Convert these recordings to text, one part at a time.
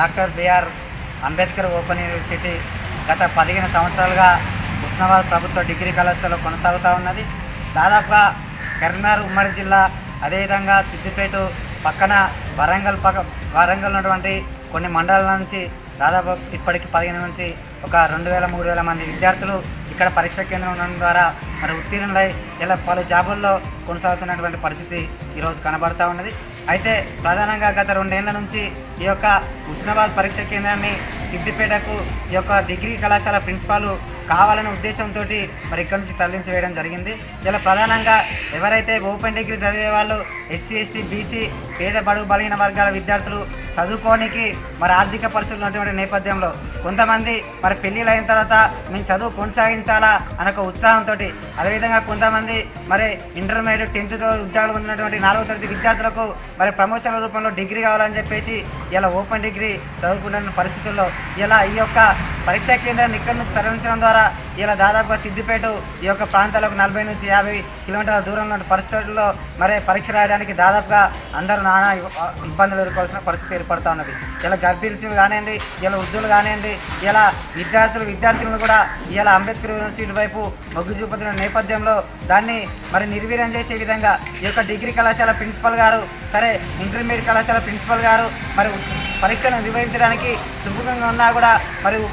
Doctor B R Ambedkar open university గత పదిహేను సంవత్సరాలుగా ఉస్నాబాద్ ప్రభుత్వ డిగ్రీ కళాశాలలో కొనసాగుతూ ఉన్నది. దాదాపుగా కరీంనగర్ ఉమ్మడి జిల్లా అదేవిధంగా సిద్దిపేట పక్కన వరంగల్ పక్క వరంగల్ ఉన్నటువంటి కొన్ని మండలాల నుంచి దాదాపు ఇప్పటికి పదిహేను నుంచి ఒక రెండు వేల మూడు వేల మంది విద్యార్థులు ఇక్కడ పరీక్షా కేంద్రం ఉండడం ద్వారా మరి ఉత్తీర్ణులై ఇలా పలు జాబుల్లో కొనసాగుతున్నటువంటి పరిస్థితి ఈరోజు కనబడతా ఉన్నది. అయితే ప్రధానంగా గత రెండేళ్ళ నుంచి ఈ యొక్క హుస్నాబాద్ పరీక్ష కేంద్రాన్ని సిద్దిపేటకు ఈ యొక్క డిగ్రీ కళాశాల ప్రిన్సిపాల్ కావాలనే ఉద్దేశంతో మరి ఇక్కడి నుంచి తరలించి వేయడం జరిగింది. ఇలా ప్రధానంగా ఎవరైతే ఓపెన్ డిగ్రీ చదివే వాళ్ళు ఎస్సీ ఎస్టీ బీసీ పేద బడుగు బలహీన వర్గాల విద్యార్థులు చదువుకోనికి మరి ఆర్థిక పరిస్థితులు ఉన్నటువంటి నేపథ్యంలో కొంతమంది మరి పెళ్ళిళ్ళు అయిన తర్వాత మేము చదువు కొనసాగించాలా అనే ఒక ఉత్సాహంతో అదేవిధంగా కొంతమంది మరి ఇంటర్మీడియట్ టెన్త్తో ఉద్యోగాలు ఉన్నటువంటి నాలుగో తరగతి విద్యార్థులకు మరి ప్రమోషన్ల రూపంలో డిగ్రీ కావాలని చెప్పేసి ఇలా ఓపెన్ డిగ్రీ చదువుకుంటున్న పరిస్థితుల్లో ఇలా ఈ యొక్క పరీక్షా కేంద్రాన్ని ఇక్కడి నుంచి తరలించడం ద్వారా ఇలా దాదాపుగా సిద్దిపేట ఈ యొక్క ప్రాంతాలకు నలభై నుంచి యాభై కిలోమీటర్ల దూరంలో పరిస్థితుల్లో మరి పరీక్ష రాయడానికి దాదాపుగా అందరూ నానా ఇబ్బందులు ఎదుర్కోవాల్సిన పరిస్థితి ఏర్పడుతూ ఉన్నది. ఇలా గర్భిణీలు కానివ్వండి ఇలా వృద్ధులు కానివ్వండి ఇలా విద్యార్థులు విద్యార్థులను కూడా ఇలా అంబేద్కర్ యూనివర్సిటీ వైపు మొగ్గు చూపుతున్న నేపథ్యంలో దాన్ని మరి నిర్వీర్యం చేసే విధంగా ఈ యొక్క డిగ్రీ కళాశాల ప్రిన్సిపల్ గారు సరే ఇంటర్మీడియట్ కళాశాల ప్రిన్సిపల్ గారు మరి పరీక్షను నిర్వహించడానికి సుముఖంగా ఉన్నా కూడా మరియు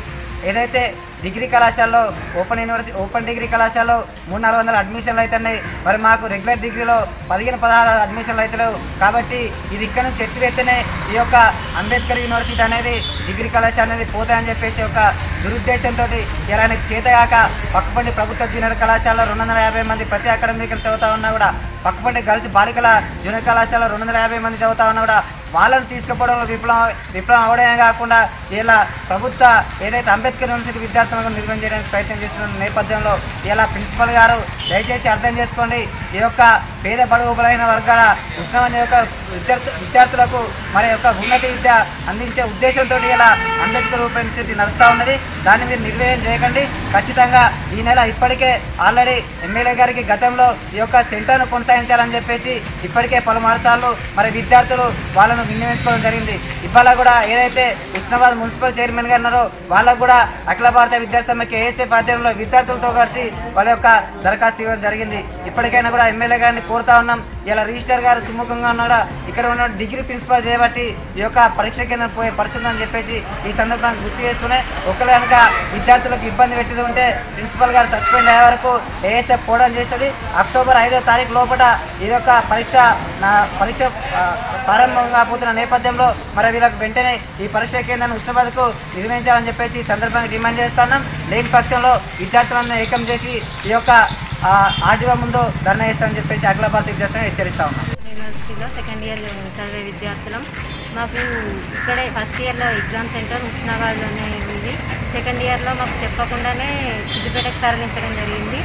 ఏదైతే డిగ్రీ కళాశాలలో ఓపెన్ యూనివర్సిటీ ఓపెన్ డిగ్రీ కళాశాలలో మూడు నాలుగు వందల అడ్మిషన్లు అవుతున్నాయి మరి మాకు రెగ్యులర్ డిగ్రీలో పదిహేను పదహారు అడ్మిషన్లు అవుతున్నాయి. కాబట్టి ఇది ఇక్కడ నుంచి ఎత్తివేస్తేనే ఈ యొక్క అంబేద్కర్ యూనివర్సిటీ అనేది డిగ్రీ కళాశాల అనేది పోతాయని చెప్పేసి ఒక దురుద్దేశంతో ఇలాంటి చేతగాక పక్కపండి ప్రభుత్వ జూనియర్ కళాశాలలో రెండు వందల యాభై మంది ప్రతి అకాడమికలు చదువుతా ఉన్నా కూడా పక్కపండి గర్ల్స్ బాలికల జూనియర్ కళాశాల రెండు వందల యాభై మంది చదువుతా ఉన్నా కూడా వాళ్ళను తీసుకుపోవడంలో విప్లవం విప్లవం అవడమే కాకుండా ఇలా ప్రభుత్వ ఏదైతే అంబేద్కర్ యూనివర్సిటీ విద్యార్థులను నిర్వహణ చేయడానికి ప్రయత్నం చేస్తున్న నేపథ్యంలో ఇలా ప్రిన్సిపల్ గారు దయచేసి అర్థం చేసుకోండి ఈ యొక్క పేద బడుగు బలైన వర్గాల ఉష్ణమైన యొక్క విద్యార్థు విద్యార్థులకు మరి యొక్క ఉన్నత విద్య అందించే ఉద్దేశంతో ఇలా అంబేద్కర్ యూనివర్సిటీ నడుస్తూ ఉన్నది. దాన్ని మీరు నిర్వహణ చేయకండి. ఖచ్చితంగా ఈ నెల ఇప్పటికే ఆల్రెడీ ఎమ్మెల్యే గారికి గతంలో ఈ యొక్క సెంటర్ను కొనసాగించాలని చెప్పేసి ఇప్పటికే పలు మరి విద్యార్థులు వాళ్ళ వినియోగించుకోవడం జరిగింది ఇవాళ కూడా ఏదైతే ఉస్నాబాద్ మున్సిపల్ చైర్మన్ గారు ఉన్నారో వాళ్ళకు కూడా అఖిల భారత విద్యార్థి కేఎస్ఎఫ్ ఆధ్వర్యంలో విద్యార్థులతో కలిసి వాళ్ళ యొక్క దరఖాస్తు ఇవ్వడం జరిగింది. ఇప్పటికైనా కూడా ఎమ్మెల్యే గారిని కోరుతా ఉన్నాం. ఇలా రిజిస్టర్ గారు సుముఖంగా ఉన్నాడా? ఇక్కడ ఉన్న డిగ్రీ ప్రిన్సిపాల్ చేయబట్టి ఈ యొక్క పరీక్ష కేంద్రం పోయే పరిస్థితి అని చెప్పేసి ఈ సందర్భాన్ని గుర్తు చేస్తూనే ఒకరు కనుక విద్యార్థులకు ఇబ్బంది పెట్టేది ఉంటే ప్రిన్సిపల్ గారు సస్పెండ్ అయ్యే వరకు ఏఎస్ఎఫ్ పోవడం చేస్తుంది. అక్టోబర్ ఐదో తారీఖు లోపల ఇది యొక్క పరీక్ష నా పరీక్ష ప్రారంభం ప్రారంభంగా పోతున్న నేపథ్యంలో మరి వీళ్ళకి వెంటనే ఈ పరీక్ష కేంద్రాన్ని ఉష్ణబాధకు నిర్వహించాలని చెప్పేసి సందర్భంగా డిమాండ్ చేస్తున్నాం. లేని పక్షంలో విద్యార్థులను ఏకం చేసి ఈ యొక్క ఆర్టీఓ ముందు ధర్నా ఇస్తామని చెప్పేసి అఖిల భారత విద్యార్థులను హెచ్చరిస్తా ఉన్నాం. సెకండ్ ఇయర్ చదివే విద్యార్థులం. మాకు ఇక్కడే ఫస్ట్ ఇయర్లో ఎగ్జామ్ సెంటర్ ఉష్ణాబాద్లోనే ఉంది. సెకండ్ ఇయర్లో మాకు చెప్పకుండానే సిద్దిపేటకు తరలించడం జరిగింది.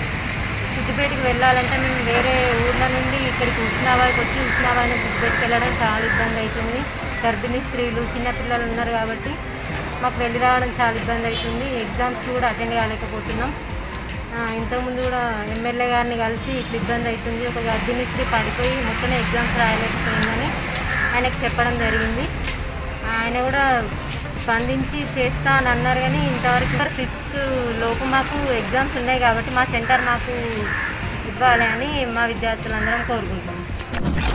సిద్దిపేటకి వెళ్ళాలంటే మేము వేరే ఊర్ల నుండి ఇక్కడికి ఉస్నాబాద్కి వచ్చి ఉస్నాబాద్ బుక్ సిద్దిపేటకి వెళ్ళడం చాలా ఇబ్బంది అవుతుంది. గర్భిణీ స్త్రీలు చిన్నపిల్లలు ఉన్నారు కాబట్టి మాకు వెళ్ళి రావడం చాలా ఇబ్బంది అవుతుంది. ఎగ్జామ్స్ కూడా అటెండ్ కాలేకపోతున్నాం. ఇంతకుముందు కూడా ఎమ్మెల్యే గారిని కలిసి ఇట్లా ఇబ్బంది అవుతుంది. ఒక గర్భిణీ స్త్రీ పడిపోయి మొత్తం ఎగ్జామ్స్ రాయలేకపోయిందని ఆయనకు చెప్పడం జరిగింది. ఆయన కూడా స్పందించి చేస్తా అని అన్నారు కానీ ఇంతవరకు ఫిఫ్త్ లోపు మాకు ఎగ్జామ్స్ ఉన్నాయి కాబట్టి మా సెంటర్ మాకు ఇవ్వాలి అని మా విద్యార్థులందరం కోరుకుంటున్నాం.